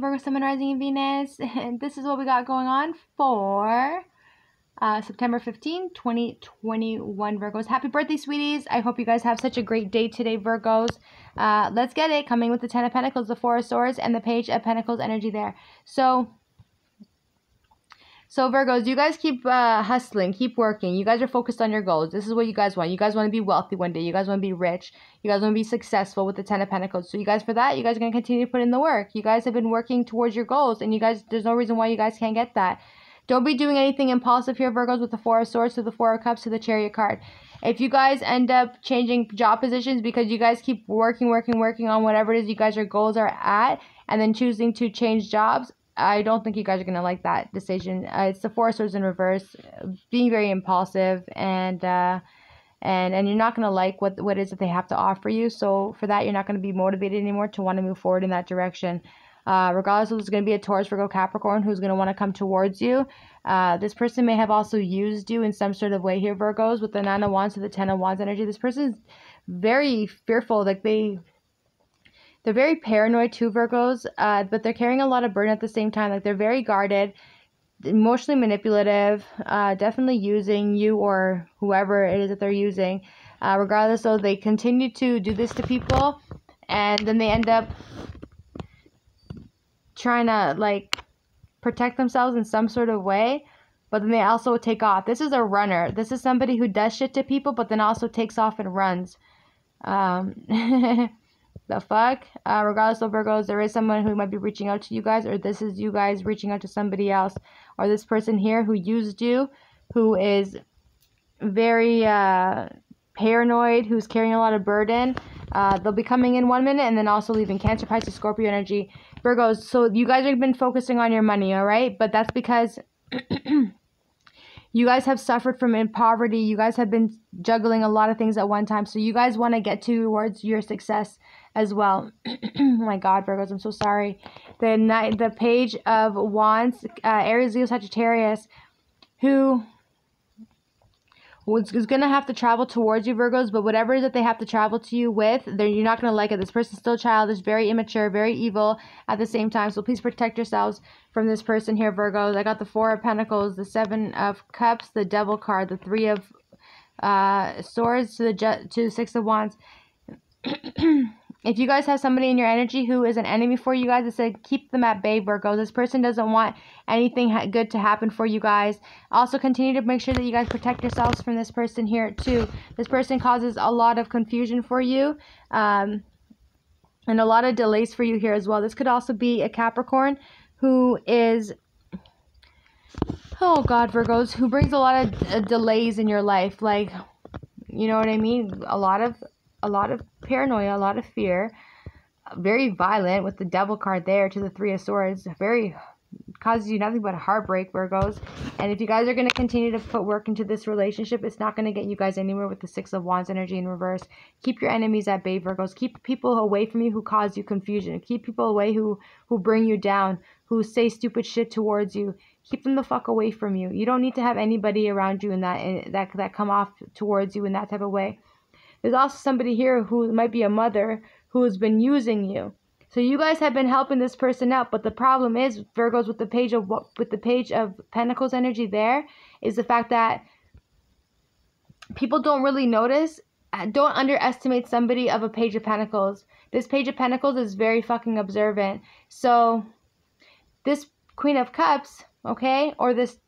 Virgo Sun, Rising, and Venus. And this is what we got going on for uh, September 15, 2021, Virgos. Happy birthday, sweeties. I hope you guys have such a great day today, Virgos. Uh, let's get it. Coming with the Ten of Pentacles, the Four of Swords, and the Page of Pentacles energy there. So, so Virgos, you guys keep uh, hustling, keep working. You guys are focused on your goals. This is what you guys want. You guys want to be wealthy one day. You guys want to be rich. You guys want to be successful with the Ten of Pentacles. So you guys, for that, you guys are going to continue to put in the work. You guys have been working towards your goals, and you guys, there's no reason why you guys can't get that. Don't be doing anything impulsive here, Virgos, with the Four of Swords to the Four of Cups to the Chariot card. If you guys end up changing job positions because you guys keep working, working, working on whatever it is you guys your goals are at, and then choosing to change jobs, I don't think you guys are gonna like that decision. Uh, it's the four swords in reverse, being very impulsive and uh, and and you're not gonna like what what is that they have to offer you. So for that, you're not gonna be motivated anymore to want to move forward in that direction. Uh, regardless of it's going to be a Taurus, Virgo, Capricorn who's going to want to come towards you. Uh, this person may have also used you in some sort of way here, Virgos, with the Nine of Wands to the Ten of Wands energy. This person is very fearful. Like they they're very paranoid too, Virgos, uh, but they're carrying a lot of burden at the same time. Like they're very guarded, emotionally manipulative, uh, definitely using you or whoever it is that they're using. Uh, regardless, so they continue to do this to people, and then they end up trying to like protect themselves in some sort of way but then they also take off. This is a runner. This is somebody who does shit to people, but then also takes off and runs. Um, the fuck? Uh, regardless of Virgos, there is someone who might be reaching out to you guys, or this is you guys reaching out to somebody else, or this person here who used you, who is very uh, paranoid, who's carrying a lot of burden. Uh, they'll be coming in one minute and then also leaving Cancer, Pisces, Scorpio energy, Virgos. So you guys have been focusing on your money, all right? But that's because you guys have suffered from in poverty. You guys have been juggling a lot of things at one time. So you guys want to get towards your success as well. oh my God, Virgos, I'm so sorry. The Knight, the page of Wands, uh, Aries, Leo, Sagittarius, who is going to have to travel towards you, Virgos, but whatever that they have to travel to you with, then you're not going to like it. This person's still childish, very immature, very evil at the same time. So please protect yourselves from this person here, Virgos. I got the Four of Pentacles, the Seven of Cups, the Devil card, the Three of uh, Swords to the to the Six of Wands. if you guys have somebody in your energy who is an enemy for you guys, I said keep them at bay, Virgo. This person doesn't want anything good to happen for you guys. Also, continue to make sure that you guys protect yourselves from this person here, too. This person causes a lot of confusion for you. Um, and a lot of delays for you here as well. This could also be a Capricorn who is oh god virgos who brings a lot of uh, delays in your life like you know what i mean a lot of a lot of paranoia, a lot of fear, very violent with the devil card there to the three of swords, very causes you nothing but heartbreak, Virgos. And if you guys are going to continue to put work into this relationship, it's not going to get you guys anywhere with the Six of Wands energy in reverse. Keep your enemies at bay, Virgos. Keep people away from you who cause you confusion. Keep people away who, who bring you down, who say stupid shit towards you. Keep them the fuck away from you. You don't need to have anybody around you in that in, that that come off towards you in that type of way. There's also somebody here who might be a mother who has been using you. So you guys have been helping this person out, but the problem is Virgos with the page of with the page of Pentacles energy there is the fact that people don't really notice, uh, don't underestimate somebody of a page of Pentacles. This page of Pentacles is very fucking observant. So this Queen of Cups, okay, or this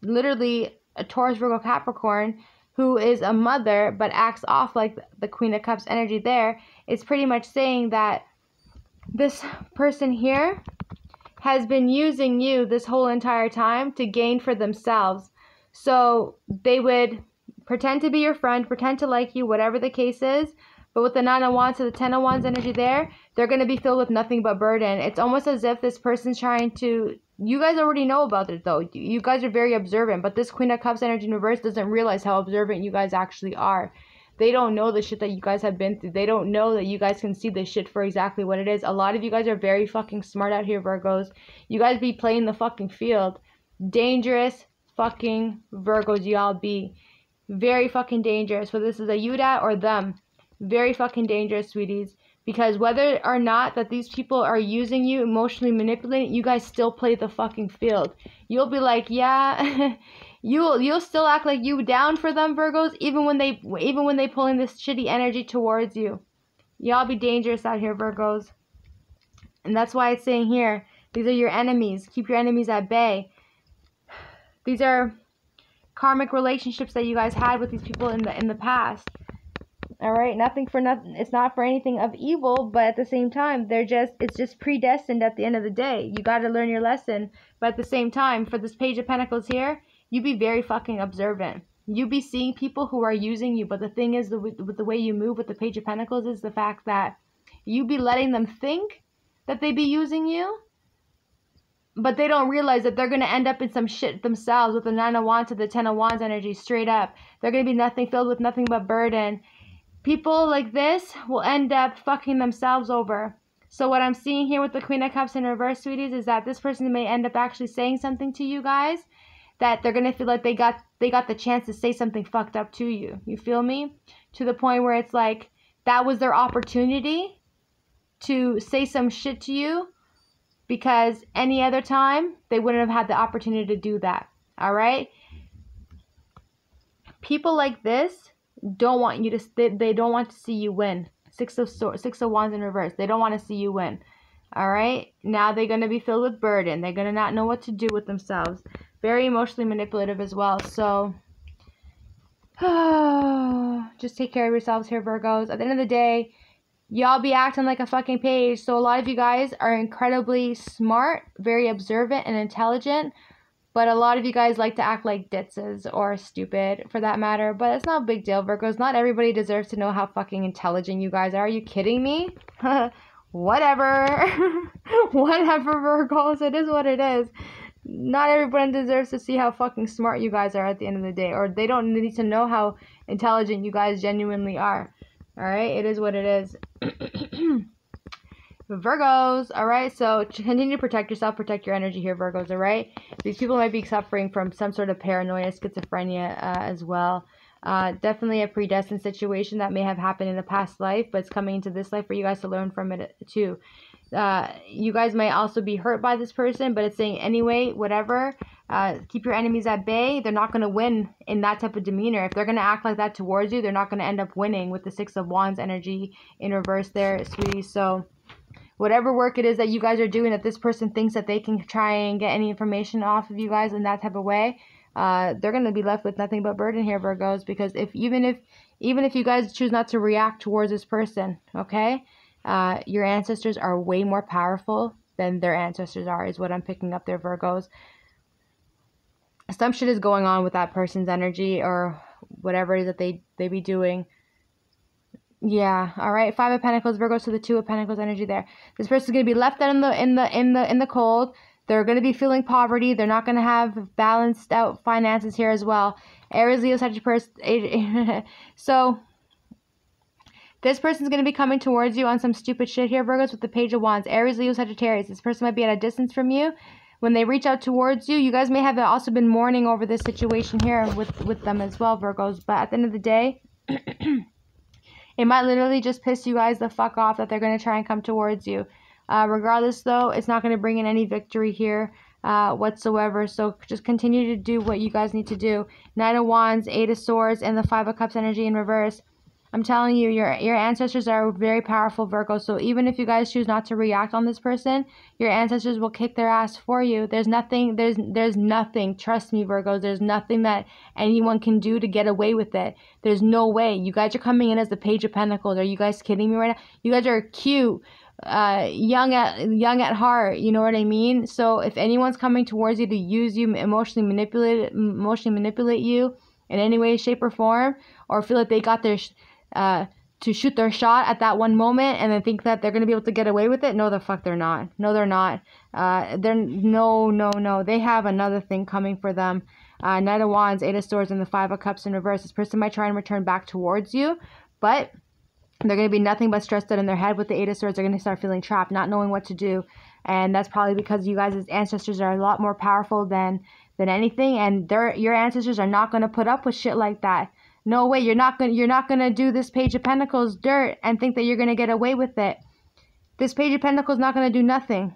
literally a Taurus, Virgo, Capricorn who is a mother but acts off like the Queen of Cups energy there, is pretty much saying that this person here has been using you this whole entire time to gain for themselves. So they would pretend to be your friend, pretend to like you, whatever the case is. But with the Nine of Wands to the Ten of Wands energy there, they're going to be filled with nothing but burden. It's almost as if this person's trying to you guys already know about it though. You guys are very observant, but this Queen of Cups energy in reverse doesn't realize how observant you guys actually are. They don't know the shit that you guys have been through. They don't know that you guys can see this shit for exactly what it is. A lot of you guys are very fucking smart out here, Virgos. You guys be playing the fucking field. Dangerous fucking Virgos y'all be. Very fucking dangerous. Whether this is a you that or them. Very fucking dangerous, sweeties. Because whether or not that these people are using you, emotionally manipulating, you guys still play the fucking field. You'll be like, yeah, you'll you'll still act like you down for them, Virgos, even when they even when they pulling this shitty energy towards you. Y'all be dangerous out here, Virgos. And that's why it's saying here, these are your enemies. Keep your enemies at bay. These are karmic relationships that you guys had with these people in the in the past. All right, nothing for nothing. It's not for anything of evil, but at the same time, they're just it's just predestined at the end of the day. You got to learn your lesson, but at the same time, for this page of pentacles here, you be very fucking observant. You be seeing people who are using you, but the thing is, the with the way you move with the page of pentacles is the fact that you be letting them think that they be using you, but they don't realize that they're going to end up in some shit themselves with the nine of wands to the ten of wands energy straight up. They're going to be nothing filled with nothing but burden People like this will end up fucking themselves over. So what I'm seeing here with the Queen of Cups in reverse, sweeties, is that this person may end up actually saying something to you guys that they're gonna feel like they got they got the chance to say something fucked up to you. You feel me? To the point where it's like that was their opportunity to say some shit to you because any other time they wouldn't have had the opportunity to do that. All right? People like this don't want you to they, they don't want to see you win. Six of swords, six of wands in reverse. They don't want to see you win. All right. Now they're gonna be filled with burden. They're gonna not know what to do with themselves. Very emotionally manipulative as well. So just take care of yourselves here, Virgos. At the end of the day, y'all be acting like a fucking page. So a lot of you guys are incredibly smart, very observant and intelligent, but a lot of you guys like to act like ditzes or stupid for that matter. But it's not a big deal, Virgos. Not everybody deserves to know how fucking intelligent you guys are. Are you kidding me? Whatever. Whatever, Virgos. It is what it is. Not everyone deserves to see how fucking smart you guys are at the end of the day. Or they don't need to know how intelligent you guys genuinely are. Alright? It is what it is. Virgos, all right? So continue to protect yourself, protect your energy here, Virgos, all right? These people might be suffering from some sort of paranoia, schizophrenia uh, as well. Uh, definitely a predestined situation that may have happened in the past life, but it's coming into this life for you guys to learn from it too. Uh, you guys might also be hurt by this person, but it's saying anyway, whatever. Uh, keep your enemies at bay. They're not going to win in that type of demeanor. If they're going to act like that towards you, they're not going to end up winning with the Six of Wands energy in reverse there, sweetie. So whatever work it is that you guys are doing that this person thinks that they can try and get any information off of you guys in that type of way uh, they're going to be left with nothing but burden here virgos because if even if even if you guys choose not to react towards this person okay uh, your ancestors are way more powerful than their ancestors are is what i'm picking up there virgos. Some shit is going on with that person's energy or whatever it is that they they be doing yeah. All right. Five of Pentacles, Virgo to the Two of Pentacles energy there. This person's gonna be left out in the in the in the in the cold. They're gonna be feeling poverty. They're not gonna have balanced out finances here as well. Aries, Leo, Sagittarius. so this person's gonna be coming towards you on some stupid shit here, Virgos, with the Page of Wands. Aries, Leo, Sagittarius. This person might be at a distance from you. When they reach out towards you, you guys may have also been mourning over this situation here with with them as well, Virgos. But at the end of the day. It might literally just piss you guys the fuck off that they're going to try and come towards you. Uh, regardless, though, it's not going to bring in any victory here uh, whatsoever. So just continue to do what you guys need to do. Knight of Wands, Eight of Swords, and the Five of Cups energy in reverse. I'm telling you, your your ancestors are very powerful, Virgo. So even if you guys choose not to react on this person, your ancestors will kick their ass for you. There's nothing, there's there's nothing. Trust me, Virgos. There's nothing that anyone can do to get away with it. There's no way. You guys are coming in as the Page of Pentacles. Are you guys kidding me right now? You guys are cute, uh, young at young at heart. You know what I mean? So if anyone's coming towards you to use you, emotionally manipulate, emotionally manipulate you in any way, shape, or form, or feel like they got their uh, to shoot their shot at that one moment and then think that they're going to be able to get away with it. No, the fuck they're not. No, they're not. Uh, they're no, no, no. They have another thing coming for them. Uh, Knight of Wands, Eight of Swords, and the Five of Cups in reverse. This person might try and return back towards you, but they're going to be nothing but stressed out in their head with the Eight of Swords. They're going to start feeling trapped, not knowing what to do. And that's probably because you guys' ancestors are a lot more powerful than than anything, and your ancestors are not going to put up with shit like that. No way, you're not gonna you're not gonna do this Page of Pentacles dirt and think that you're gonna get away with it. This Page of Pentacles not gonna do nothing.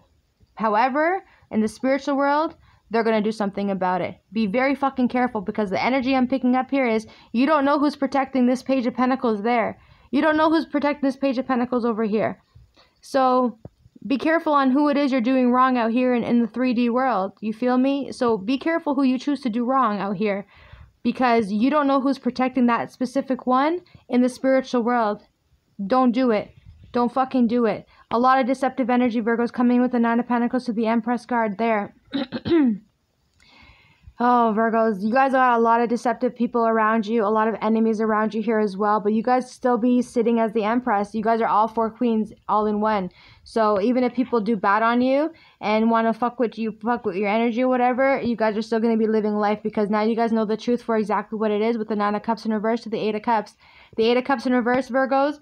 However, in the spiritual world, they're gonna do something about it. Be very fucking careful because the energy I'm picking up here is you don't know who's protecting this Page of Pentacles there. You don't know who's protecting this Page of Pentacles over here. So be careful on who it is you're doing wrong out here in, in the 3D world. You feel me? So be careful who you choose to do wrong out here because you don't know who's protecting that specific one in the spiritual world. Don't do it. Don't fucking do it. A lot of deceptive energy, Virgos, coming with the Nine of Pentacles to the Empress card there. Oh, Virgos, you guys got a lot of deceptive people around you, a lot of enemies around you here as well, but you guys still be sitting as the Empress. You guys are all four queens all in one. So even if people do bad on you and want to fuck with you, fuck with your energy or whatever, you guys are still going to be living life because now you guys know the truth for exactly what it is with the Nine of Cups in reverse to the Eight of Cups. The Eight of Cups in reverse, Virgos,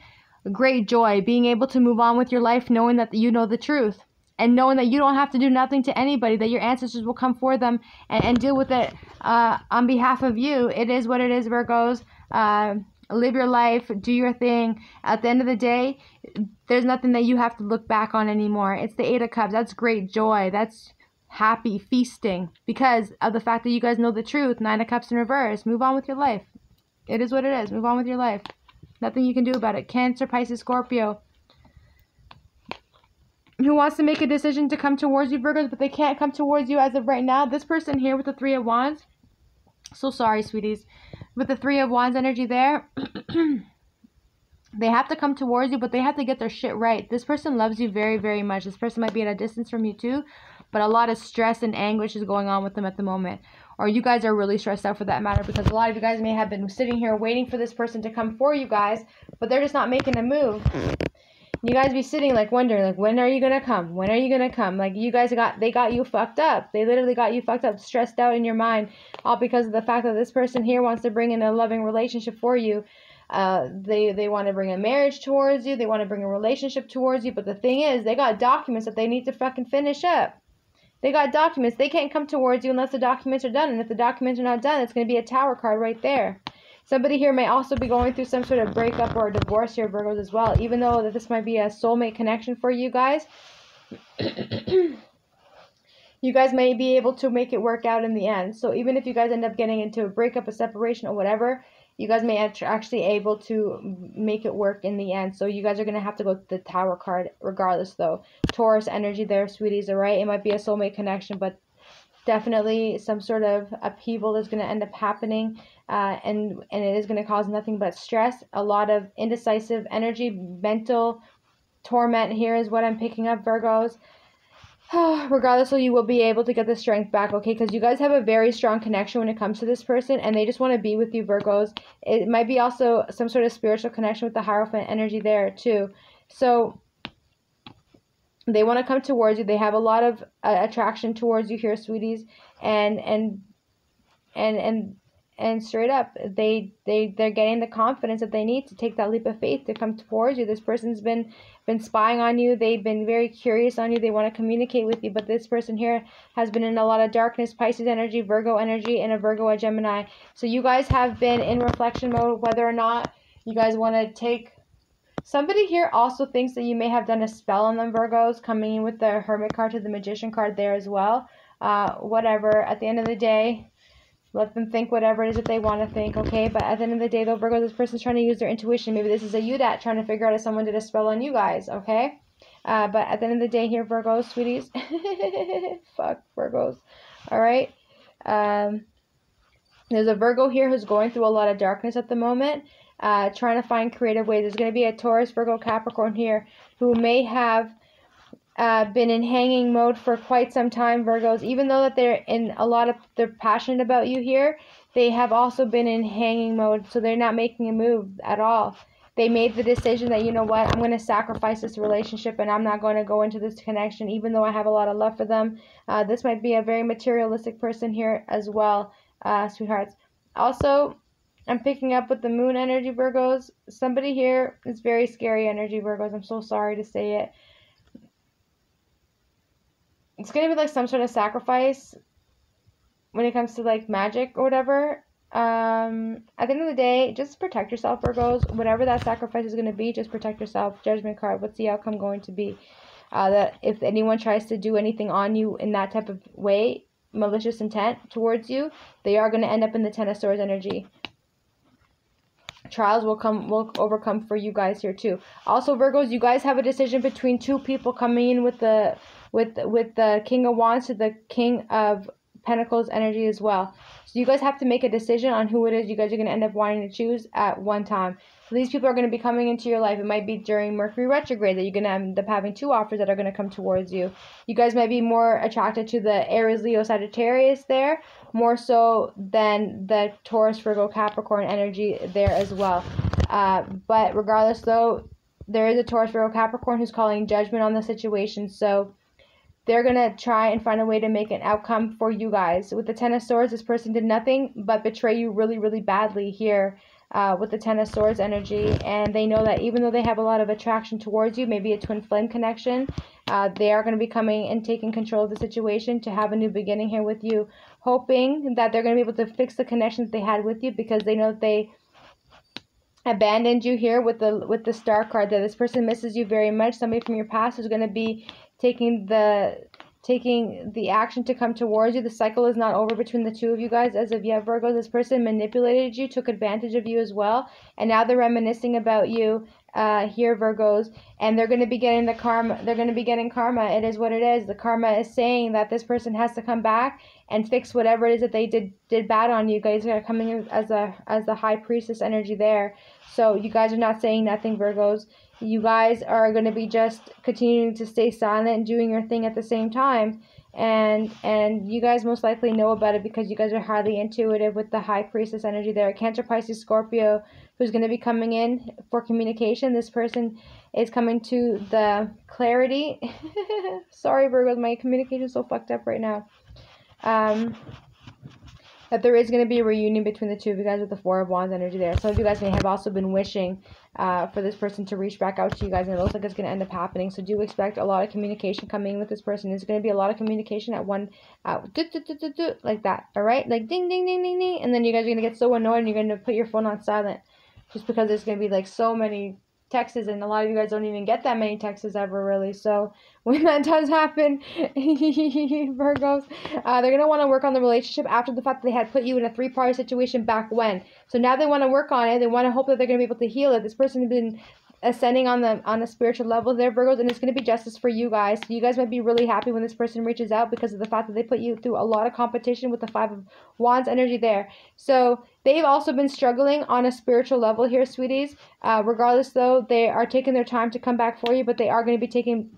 great joy, being able to move on with your life knowing that you know the truth and knowing that you don't have to do nothing to anybody, that your ancestors will come for them and, and deal with it uh, on behalf of you. It is what it is, Virgos. Uh, live your life, do your thing. At the end of the day, there's nothing that you have to look back on anymore. It's the Eight of Cups. That's great joy. That's happy feasting because of the fact that you guys know the truth. Nine of Cups in reverse. Move on with your life. It is what it is. Move on with your life. Nothing you can do about it. Cancer, Pisces, Scorpio who wants to make a decision to come towards you, Virgos, but they can't come towards you as of right now. This person here with the Three of Wands, so sorry, sweeties, with the Three of Wands energy there, they have to come towards you, but they have to get their shit right. This person loves you very, very much. This person might be at a distance from you too, but a lot of stress and anguish is going on with them at the moment. Or you guys are really stressed out for that matter because a lot of you guys may have been sitting here waiting for this person to come for you guys, but they're just not making a move you guys be sitting like wondering like when are you gonna come? When are you gonna come? Like you guys got they got you fucked up. They literally got you fucked up stressed out in your mind all because of the fact that this person here wants to bring in a loving relationship for you. Uh, they they want to bring a marriage towards you. They want to bring a relationship towards you. But the thing is they got documents that they need to fucking finish up. They got documents. They can't come towards you unless the documents are done. And if the documents are not done it's going to be a tower card right there Somebody here may also be going through some sort of breakup or divorce here, Virgos, as well. Even though that this might be a soulmate connection for you guys, you guys may be able to make it work out in the end. So even if you guys end up getting into a breakup, a separation, or whatever, you guys may actually able to make it work in the end. So you guys are going to have to go to the tower card regardless, though. Taurus energy there, sweeties, all right? It might be a soulmate connection, but definitely some sort of upheaval is going to end up happening uh, and and it is going to cause nothing but stress a lot of indecisive energy mental torment here is what i'm picking up virgos. Regardless of you will be able to get the strength back okay? Because you guys have a very strong connection when it comes to this person and they just want to be with you virgos. It might be also some sort of spiritual connection with the hierophant energy there too. So they want to come towards you. They have a lot of uh, attraction towards you here sweeties. And and and and and straight up they they they're getting the confidence that they need to take that leap of faith to come towards you. This person's been been spying on you. They've been very curious on you. They want to communicate with you. But this person here has been in a lot of darkness pisces energy virgo energy and a virgo a gemini. So you guys have been in reflection mode whether or not you guys want to take somebody here also thinks that you may have done a spell on them virgos coming in with the hermit card to the magician card there as well. Uh, whatever. At the end of the day let them think whatever it is that they want to think, okay? But at the end of the day, though, Virgo, this person's trying to use their intuition. Maybe this is a you that trying to figure out if someone did a spell on you guys, okay? Uh, but at the end of the day, here, Virgos, sweeties, fuck Virgos, all right? Um, there's a Virgo here who's going through a lot of darkness at the moment, uh, trying to find creative ways. There's going to be a Taurus, Virgo, Capricorn here who may have uh, been in hanging mode for quite some time, Virgos. Even though that they're in a lot of they're passionate about you here, they have also been in hanging mode, so they're not making a move at all. They made the decision that you know what, I'm going to sacrifice this relationship and I'm not going to go into this connection, even though I have a lot of love for them. Uh, this might be a very materialistic person here as well, uh, sweethearts. Also, I'm picking up with the moon energy, Virgos. Somebody here is very scary energy, Virgos. I'm so sorry to say it it's gonna be like some sort of sacrifice when it comes to like magic or whatever. Um, at the end of the day, just protect yourself, Virgos. Whatever that sacrifice is going to be, just protect yourself. Judgment card. What's the outcome going to be? Uh, that if anyone tries to do anything on you in that type of way, malicious intent towards you, they are going to end up in the Ten of Swords energy. Trials will come, will overcome for you guys here too. Also, Virgos, you guys have a decision between two people coming in with the, with with the King of Wands to the King of Pentacles energy as well. So you guys have to make a decision on who it is you guys are going to end up wanting to choose at one time. So these people are going to be coming into your life. It might be during Mercury retrograde that you're going to end up having two offers that are going to come towards you. You guys might be more attracted to the Aries, Leo, Sagittarius there, more so than the Taurus, Virgo, Capricorn energy there as well. Uh, but regardless, though, there is a Taurus, Virgo, Capricorn who's calling judgment on the situation. So they're going to try and find a way to make an outcome for you guys. With the Ten of Swords, this person did nothing but betray you really, really badly here uh, with the Ten of Swords energy. And they know that even though they have a lot of attraction towards you, maybe a twin flame connection, uh, they are going to be coming and taking control of the situation to have a new beginning here with you, hoping that they're going to be able to fix the connections they had with you because they know that they abandoned you here with the with the star card that this person misses you very much somebody from your past is going to be taking the taking the action to come towards you. The cycle is not over between the two of you guys as of yet, Virgo. This person manipulated you, took advantage of you as well, and now they're reminiscing about you uh, here, Virgos, and they're going to be getting the karma. They're going to be getting karma. It is what it is. The karma is saying that this person has to come back and fix whatever it is that they did did bad on you. guys are coming as a as the high priestess energy there. So you guys are not saying nothing, Virgos you guys are going to be just continuing to stay silent and doing your thing at the same time. And and you guys most likely know about it because you guys are highly intuitive with the high priestess energy there. Cancer pisces scorpio who's going to be coming in for communication. This person is coming to the clarity. Sorry virgo my communication is so fucked up right now. Um that there is going to be a reunion between the two of you guys with the Four of Wands energy there. Some of you guys may have also been wishing uh, for this person to reach back out to you guys, and it looks like it's going to end up happening. So do expect a lot of communication coming with this person. It's going to be a lot of communication at one, uh, like that, all right? Like ding, ding, ding, ding, ding, and then you guys are going to get so annoyed and you're going to put your phone on silent just because there's going to be like so many texts, and a lot of you guys don't even get that many texts ever really. So when that does happen, Virgos, uh, they're gonna want to work on the relationship after the fact that they had put you in a three-party situation back when. So now they want to work on it. They want to hope that they're gonna be able to heal it. This person has been ascending on the on a spiritual level there virgos and it's going to be justice for you guys. You guys might be really happy when this person reaches out because of the fact that they put you through a lot of competition with the five of wands energy there. So they've also been struggling on a spiritual level here sweeties. Uh, regardless though they are taking their time to come back for you but they are going to be taking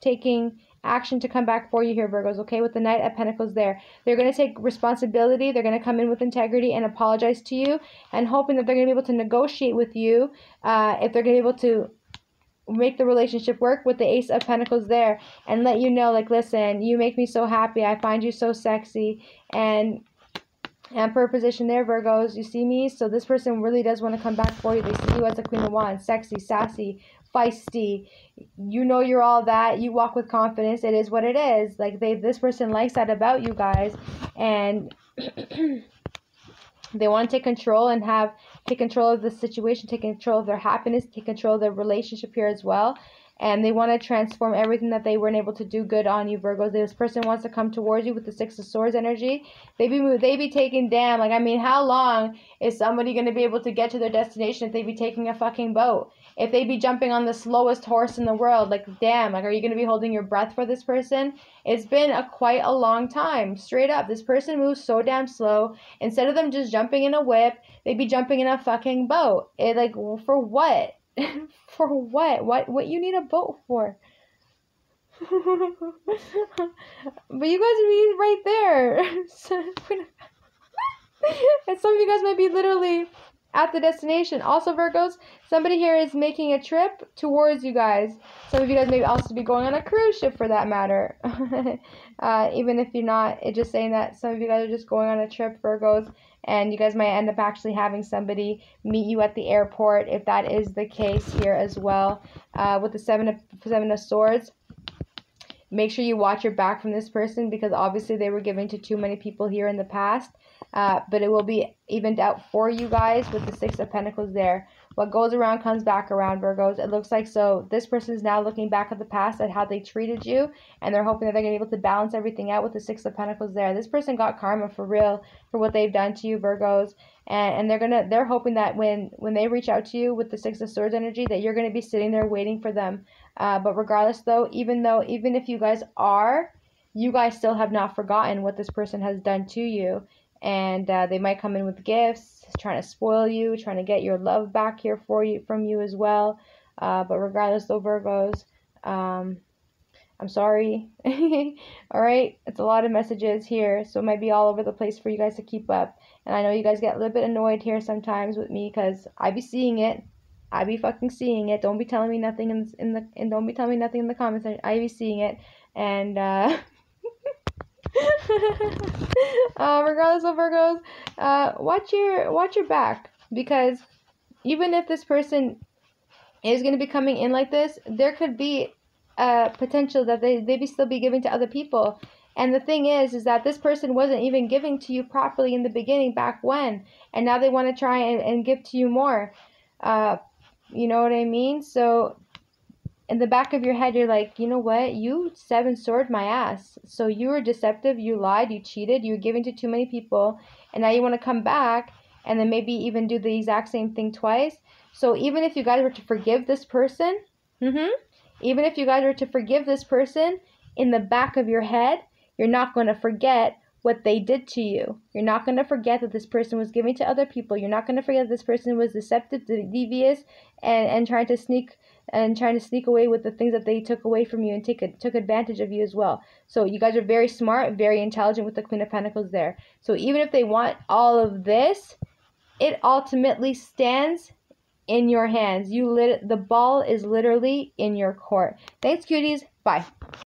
taking action to come back for you here, Virgos, okay? With the Knight of Pentacles there. They're going to take responsibility. They're going to come in with integrity and apologize to you and hoping that they're going to be able to negotiate with you uh, if they're going to be able to make the relationship work with the ace of pentacles there and let you know like listen you make me so happy i find you so sexy and Emperor position there, Virgos. You see me? So this person really does want to come back for you. They see you as a Queen of Wands, sexy, sassy, feisty. You know you're all that. You walk with confidence. It is what it is. Like they this person likes that about you guys and they want to take control and have take control of the situation, take control of their happiness, take control of their relationship here as well and they want to transform everything that they weren't able to do good on you, Virgos. This person wants to come towards you with the Six of Swords energy. They be they be taking damn. Like I mean, how long is somebody gonna be able to get to their destination if they be taking a fucking boat? If they be jumping on the slowest horse in the world, like damn, like are you gonna be holding your breath for this person? It's been a quite a long time. Straight up, this person moves so damn slow. Instead of them just jumping in a whip, they be jumping in a fucking boat. It like for what? for what? What what you need a boat for? but you guys would be right there. and some of you guys might be literally at the destination. Also, Virgos, somebody here is making a trip towards you guys. Some of you guys may also be going on a cruise ship for that matter. uh, even if you're not, it's just saying that some of you guys are just going on a trip, Virgos and you guys might end up actually having somebody meet you at the airport if that is the case here as well uh, with the seven of seven of swords make sure you watch your back from this person because obviously they were given to too many people here in the past. Uh, but it will be evened out for you guys with the Six of Pentacles there. What goes around comes back around, Virgos. It looks like so this person is now looking back at the past at how they treated you, and they're hoping that they're going to be able to balance everything out with the Six of Pentacles there. This person got karma for real for what they've done to you, Virgos, and and they're gonna they're hoping that when when they reach out to you with the Six of Swords energy, that you're going to be sitting there waiting for them. Uh, but regardless, though, even though even if you guys are, you guys still have not forgotten what this person has done to you and uh, they might come in with gifts, trying to spoil you, trying to get your love back here for you from you as well. Uh, but regardless, though, Virgos, um, I'm sorry. all right, it's a lot of messages here, so it might be all over the place for you guys to keep up. And I know you guys get a little bit annoyed here sometimes with me because I be seeing it. I be fucking seeing it. Don't be telling me nothing in, in the and don't be telling me nothing in the comments. I be seeing it, and uh, uh, regardless of Virgos, uh, watch your watch your back because even if this person is going to be coming in like this, there could be a potential that they they be still be giving to other people. And the thing is, is that this person wasn't even giving to you properly in the beginning back when, and now they want to try and, and give to you more. Uh, you know what I mean? So in the back of your head you're like you know what? You seven sword my ass. So you were deceptive you lied you cheated you were giving to too many people and now you want to come back and then maybe even do the exact same thing twice. So even if you guys were to forgive this person mm-hmm, even if you guys were to forgive this person in the back of your head you're not going to forget what they did to you. You're not going to forget that this person was giving to other people. You're not going to forget that this person was deceptive, devious, and, and trying to sneak and trying to sneak away with the things that they took away from you and take took advantage of you as well. So you guys are very smart, very intelligent with the Queen of Pentacles there. So even if they want all of this, it ultimately stands in your hands. You lit the ball is literally in your court. Thanks, cuties. Bye.